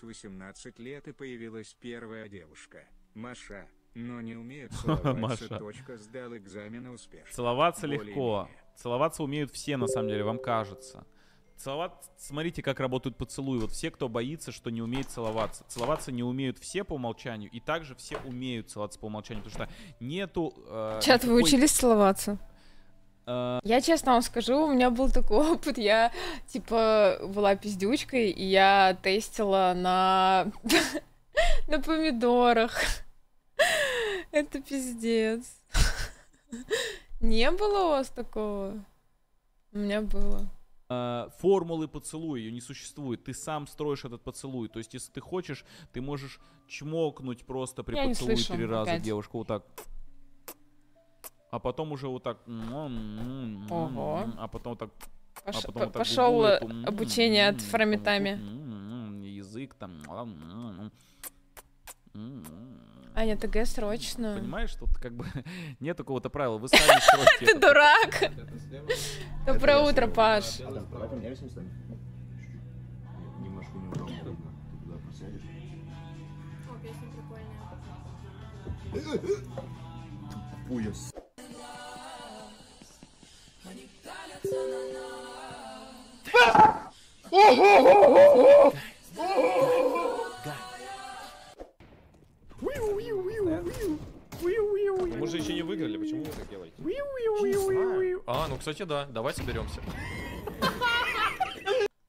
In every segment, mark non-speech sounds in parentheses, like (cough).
исполнилось 18 лет и появилась первая девушка, Маша, но не умеет (laughs) целоваться. Маша. Точка сдал экзамен успешно. Целоваться Более-менее. легко. Целоваться умеют все, на самом деле, вам кажется. Целоваться, смотрите, как работают поцелуи. Вот все, кто боится, что не умеет целоваться. Целоваться не умеют все по умолчанию, и также все умеют целоваться по умолчанию, потому что нету... э, Чат, вы никакой, учились целоваться? Я честно вам скажу, у меня был такой (laughs) опыт. Я, типа, была пиздючкой, и я тестила на... (laughs) на помидорах. (laughs) Это пиздец. Не было у вас такого? У меня было. э, формулы поцелуя, ее не существует. Ты сам строишь этот поцелуй. То есть, если ты хочешь, ты можешь чмокнуть просто при Я поцелуе три раза опять. девушку вот так. А потом уже вот так. Ого. А потом вот так. Пош- а потом вот так Пошел губу э, обучение от м, Язык там. м, м, м. Аня, ТГ срочно. Понимаешь, тут как бы нет какого-то правила. Вы сами Ты это. дурак! Доброе утро, Паш. Немножко неудобно. Ты туда присядешь. О, песня прикольная. Уяс. Мы же еще не выиграли, почему вы так делаете? А, ну, кстати, да. Давай соберемся.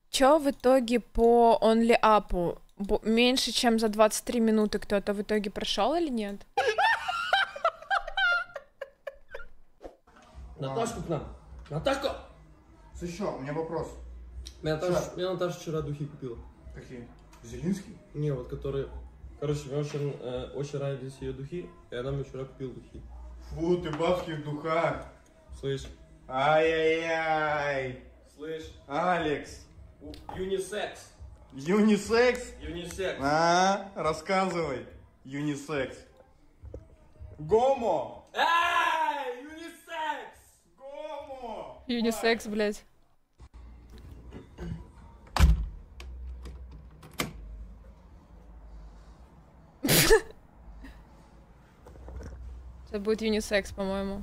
Чё в итоге по OnlyUp? Бо- Меньше, чем за 23 минуты кто-то в итоге прошел или нет? Наташку к нам. Наташка! Слушай, чё, у меня вопрос. Меня Наташа, меня Наташа вчера духи купила. Какие? Зелинский? Не, вот которые... Короче, мне очень, э, очень нравились ее духи, и она мне вчера купила духи. Фу, ты бабский в духах. Слышь, Ай-яй-яй. слышь, Алекс. юнисекс, Юнисекс? юнисекс. А, рассказывай. Юнисекс. Гомо. Эй, юнисекс! Гомо. Юнисекс, блядь. Это будет юнисекс, по-моему.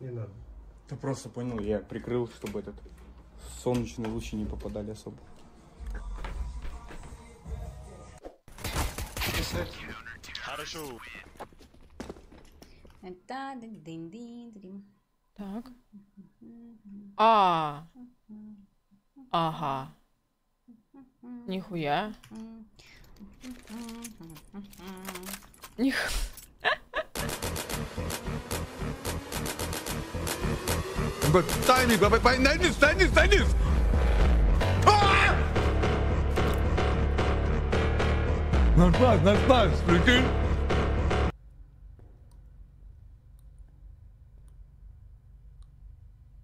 Не надо. Ты просто понял, я прикрыл, чтобы этот солнечные лучи не попадали особо. Так. А. Ага. Нихуя. Них. Тайминг, станешь, станешь, станешь! Наш пас, наш прикинь?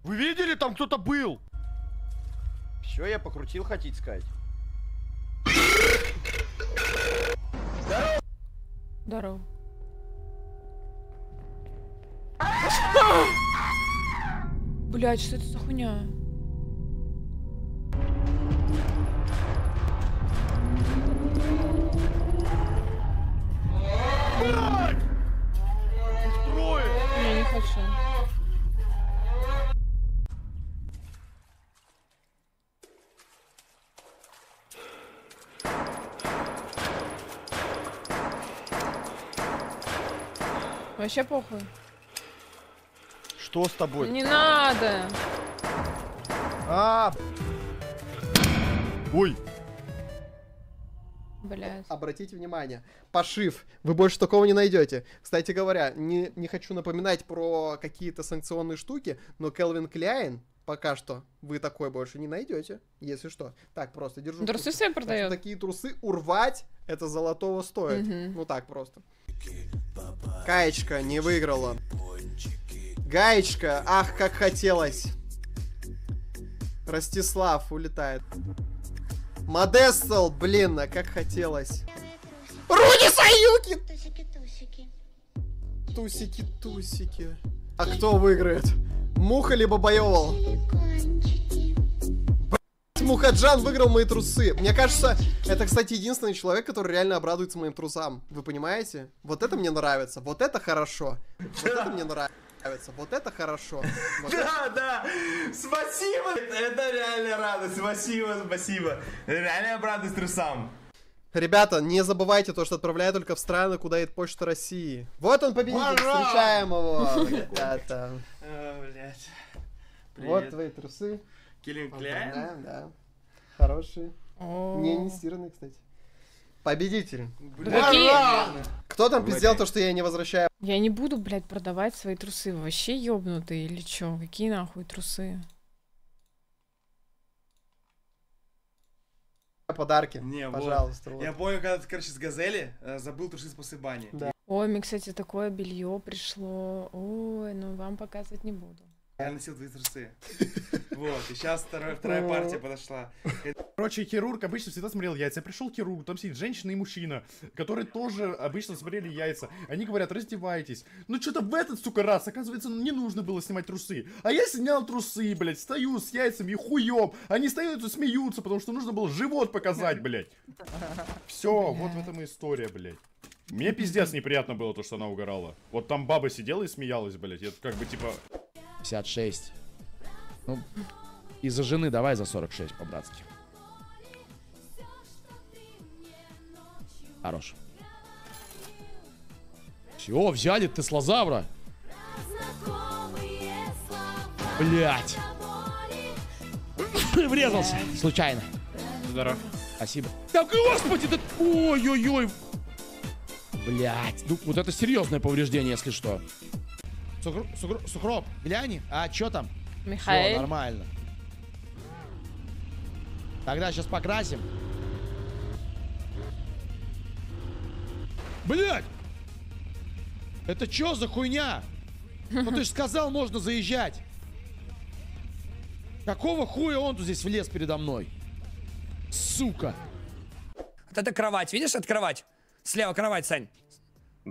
Вы видели, там кто-то был? Все, я покрутил, хотите сказать? Здорово. (laughs) Блять, что это за хуйня? Вообще похуй. Что с тобой? Не надо. А! Ой! Блять. Обратите внимание, пошив, вы больше такого не найдете. Кстати говоря, не, не хочу напоминать про какие-то санкционные штуки, но Келвин Кляйн пока что вы такой больше не найдете, если что. Так, просто держу. Трусы курсе. себе продает? такие трусы урвать, это золотого стоит. Мгм. Ну так просто. Гаечка не выиграла. Гаечка, ах, как хотелось. Ростислав улетает. Модестл, блин, а как хотелось. Руди Саюки! Тусики, тусики. А кто выиграет? Муха либо Боевол? Блять, Мухаджан выиграл мои трусы. Мне кажется, это, кстати, единственный человек, который реально обрадуется моим трусам. Вы понимаете? Вот это мне нравится. Вот это хорошо. Вот это мне нравится. Вот это хорошо. Вот это- Да, да, спасибо, это реально радость, спасибо, спасибо. Реально обрадуюсь трусам. Ребята, не забывайте то, что отправляю только в страны, куда едет почта России. Вот он победитель, Ура! встречаем его, ребята. Вот твои трусы. Киллин Поздравляем, да. Хорошие. Не, не стиранные, кстати. Победитель. Какие? Кто там пиздел то, что я не возвращаю Я не буду, блядь, продавать свои трусы. Вы вообще ёбнутые или чё? Какие нахуй трусы? подарки? Не, вот. Пожалуйста. вот. Я помню, когда ты, короче, с газели э, забыл трусы после бани. Да. Ой, мне, кстати, такое белье пришло. Ой, ну вам показывать не буду. Я носил твои трусы. Вот, и сейчас вторая, вторая партия подошла. Короче, хирург обычно всегда смотрел яйца. Пришел хирург, там сидит женщина и мужчина, которые тоже обычно смотрели яйца. Они говорят, раздевайтесь. Ну что-то в этот, сука, раз, оказывается, не нужно было снимать трусы. А я снял трусы, блядь, стою с яйцами и хуём. Они стоят и смеются, потому что нужно было живот показать, блядь. Все, вот в этом и история, блядь. Мне пиздец неприятно было то, что она угорала. Вот там баба сидела и смеялась, блядь. Я как бы типа... 56. Ну, из-за жены давай за 46 по-братски. Хорош. Все, взяли теслозавра. Блять. (coughs) Врезался. Случайно. Здорово. Спасибо. Да господи, да... Ой-ой-ой. Блять. Ну, вот это серьезное повреждение, если что. Сукро- сукро- Сукроп, глянь. А, что там? Михаэль? Всё, нормально. Тогда сейчас покрасим. Блять! Это что за хуйня? Ну ты же сказал, можно заезжать. Какого хуя он тут здесь влез передо мной? Сука. Вот это кровать, видишь, это кровать? Слева кровать, Сань.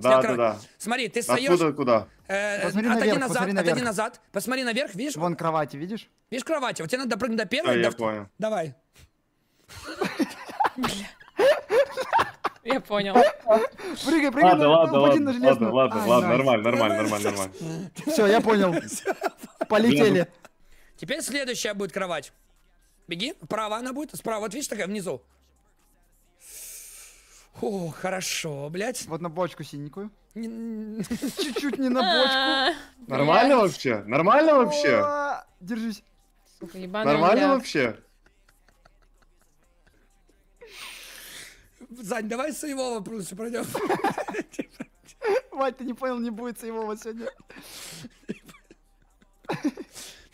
Да, да, да. Смотри, ты встаешь. Откуда, куда? э, Посмотри отойди наверх, назад, посмотри отойди наверх. назад. Посмотри наверх, видишь? Вон кровати, видишь? Видишь кровати? Вот тебе надо допрыгнуть до первой. Да, до я понял. Давай. Я понял. Прыгай, прыгай, Ладно, ладно, ладно, ладно, ладно, ладно, нормально, нормально, нормально, нормально. Все, (laughs) я понял. Полетели. Теперь следующая будет кровать. Беги, вправо она будет, справа, вот видишь, такая внизу. О, хорошо, блядь. Вот на бочку синенькую. Не- (laughs) Чуть-чуть не на бочку. Нормально вообще? Нормально вообще? Держись. Нормально вообще? Зань, давай своего вопроса пройдем. (laughs) Вать, ты не понял, не будет его вот сегодня.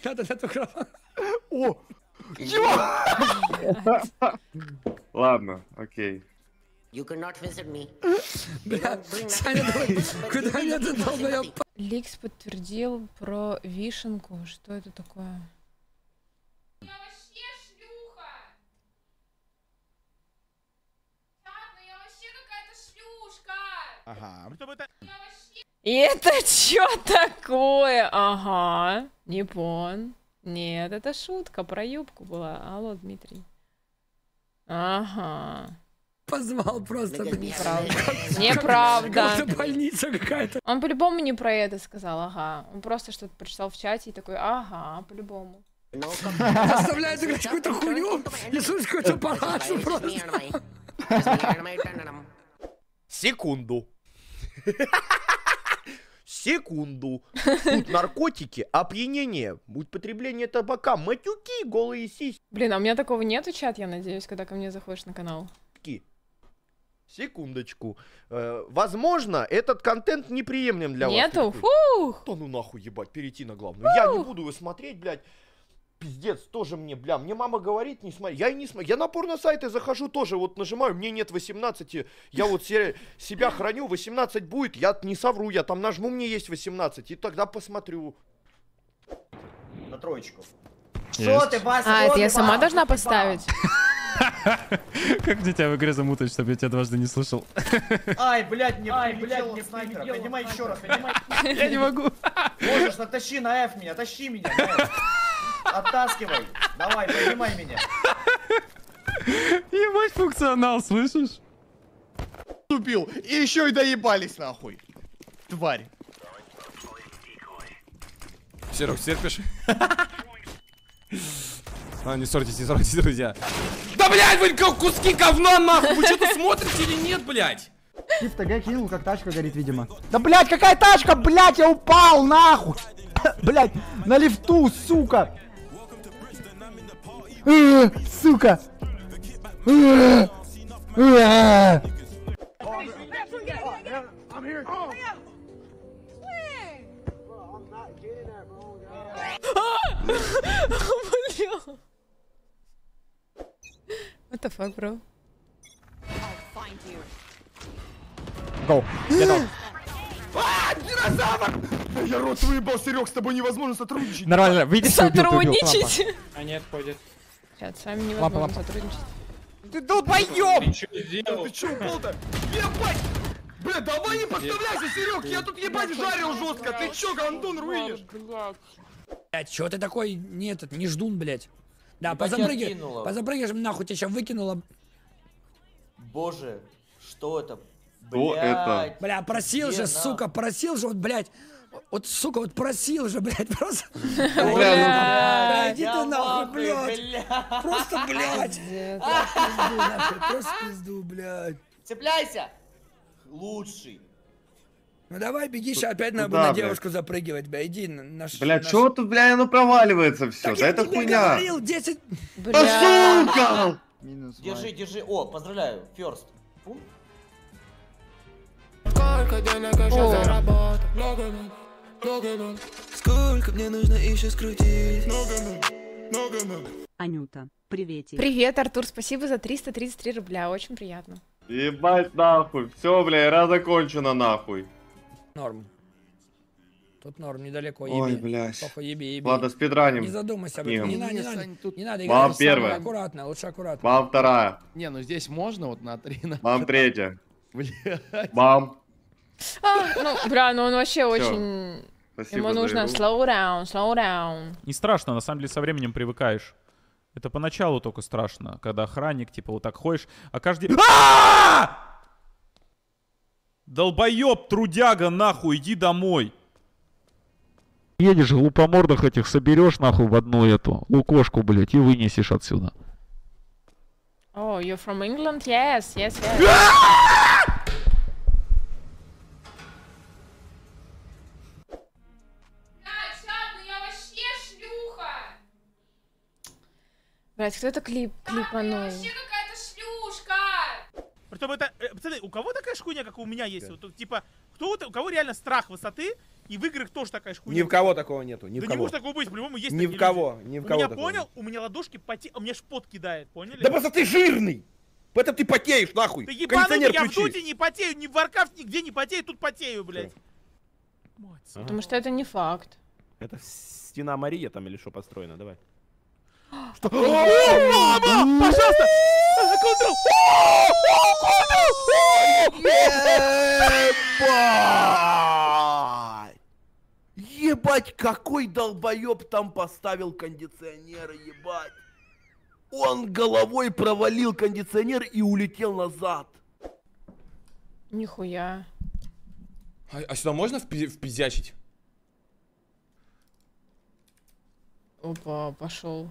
Надо на ту кровать. О! Ладно, окей. You cannot visit me. (laughs) Бля, (laughs) Саня, давай, куда меня ты долбоёб? Ликс подтвердил про вишенку. Что это такое? Ага. И это что такое? Ага. Не пон. Нет, это шутка про юбку была. Алло, Дмитрий. Ага. Позвал просто. (laughs) Неправда. Будто больница какая-то. Он по-любому не про это сказал, ага. Он просто что-то прочитал в чате и такой, ага, по-любому. (laughs) Заставляет играть какую-то хуйню и слушать какую-то парашу просто. Секунду. Секунду. (laughs) Тут наркотики, опьянение, употребление табака, матюки, голые сиськи. Блин, а у меня такого нету чат, я надеюсь, когда ко мне заходишь на канал. Секундочку. Э, возможно, этот контент неприемлем для Нету? вас. Фух. Фух! Да ну нахуй ебать, перейти на главную. Я не буду его смотреть, блядь. Пиздец, тоже мне, бля, мне мама говорит, не смотри. Я и не смотрю. Я на порно-сайты захожу тоже, вот нажимаю, мне нет 18. Я вот се- себя храню, 18 будет, я не совру, я там нажму, мне есть 18, и тогда посмотрю. На троечку. Что ты, Вася? А, это я сама должна поставить? (laughs) Как мне тебя в игре замутать, чтобы я тебя дважды не слышал? Ай, блядь, мне Ай, блядь, мне снайпера. Поднимай еще раз, поднимай. (laughs) Я не могу. Можешь, так тащи на F меня, тащи меня. Оттаскивай. Давай, поднимай меня. Ебать функционал, слышишь? Тупил. И еще и доебались нахуй. Тварь. Серег, терпишь? (laughs) А, не ссорьтесь, не ссорьтесь, друзья. Да, блядь, вы ку- куски говна, нахуй! Вы что-то смотрите или нет, блядь? Ты в ТГ кинул, как тачка горит, видимо. Да, блядь, какая тачка, блядь, я упал, нахуй. (laughs) Блядь, на лифту, сука. Э, Сука. Э, э. (laughs) Бля. What the fuck, bro? Гоу. Get out. (gasps) А, динозавр! Я рот выебал, Серег, с тобой невозможно сотрудничать. Нормально, выйди, ты. Сотрудничать? Нет, ходит. Сейчас, с вами невозможно лампа. сотрудничать. Ты долбоёб! Ты чё, упал-то? Ебать! Бля, давай не подставляйся, Серег, я тут ебать жарил жестко. Ты чё, гандон руинишь? Блядь, чё ты такой, не этот, не ждун, блядь. Да, позапрыгивай, откинуло. позапрыгиваешь, нахуй тебя сейчас выкинуло. Боже, что это? Что это? Блядь. Бля, просил Где же, нахуй? сука, просил же, вот, блядь. Вот, сука, вот просил же, (laughs) блядь, просто. Бля, ну, Бля, иди ты нахуй, блядь. бля. Просто, блядь. Просто (laughs) пизду, нахуй, просто пизду, блядь. Цепляйся! Лучший. Ну давай, беги, сейчас опять надо Куда, на блядь? девушку запрыгивать, бля, иди на наш... Бля, наш- чё тут, бля, оно проваливается все? Так Да это хуйня. говорил, 10... Да сука! Держи, держи. О, поздравляю, first. Сколько денег еще заработал? Много минут, много минут. Сколько мне нужно еще скрутить? Много минут, много минут. Анюта, приветик. Привет, Артур, спасибо за 333 рубля, очень приятно. Ебать нахуй. Все, бля, игра закончена нахуй. Норм. Тут норм, недалеко, еби. Ой, блядь. Похуй, еби, еби. Ладно, спидраним. Не задумайся об этом, не надо, не Не, надо. Тут- Не надо Вам первая. Аккуратно, лучше аккуратно. Вам вторая. Не, ну здесь можно вот на три. На... Вам третья. Блядь. Вам. А, ну, бля, ну он вообще очень... Спасибо Ему нужно игру. slow down, slow down. Не страшно, на самом деле со временем привыкаешь. Это поначалу только страшно, когда охранник, типа, вот так ходишь, а каждый... Долбоеб, трудяга, нахуй, иди домой. Едешь, глупомордых этих соберешь, нахуй, в одну эту лукошку, блядь, и вынесешь отсюда. Oh, you're from England? Yes, yes, yes. (laughs) Блять, кто это клип клипанул? Притом это, э, пацаны, у кого такая шкуня, как у меня есть? Вот, типа, кто, вот- у кого реально страх высоты, и в играх тоже такая шкуня. Ни в кого такого нету, ни в да кого. не может такого быть, по-любому есть Ни в люди. кого, ни в У кого меня такого понял, у меня ладошки потеют, у меня ж пот кидает, поняли? Да просто ты жирный! Поэтому ты потеешь, нахуй! Да ебанутый, я в! Дуте не потею, ни в Warcraft нигде не потею, тут потею, блядь. Потому что это не факт. Это стена Мария там или что построено, давай. О, мама! Пожалуйста! Контрол! Ебать! Ебать, какой долбоеб там поставил кондиционер, ебать! Он головой провалил кондиционер и улетел назад. Нихуя. А, а сюда можно впи- впиздячить? Опа, пошел.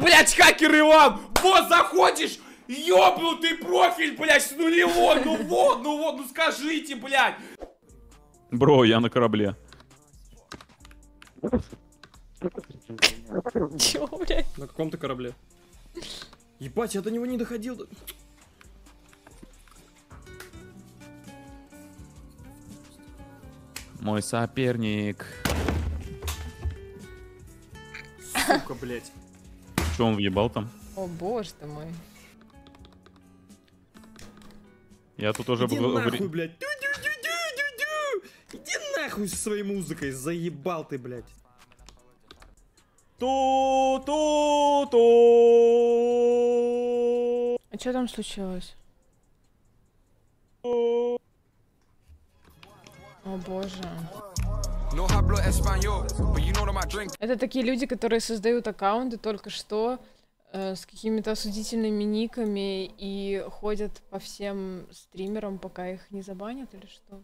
Блять, хакеры вам! Вот заходишь, ёбнутый профиль, блять, нулевой, ну вот, ну вот, ну скажите, блять! Бро, я на корабле. Чё, блядь? На каком-то корабле. Ебать, я до него не доходил. Мой соперник. Сука, блять. Че он въебал там? О боже ты мой. Я тут уже... Иди нахуй, блядь. Тю-тю-тю-тю-тю-тю. Иди нахуй со своей музыкой, заебал ты, блядь. Ту-ту-ту. А что там случилось? О боже. Это такие люди, которые создают аккаунты только что э, с какими-то осудительными никами и ходят по всем стримерам, пока их не забанят или что?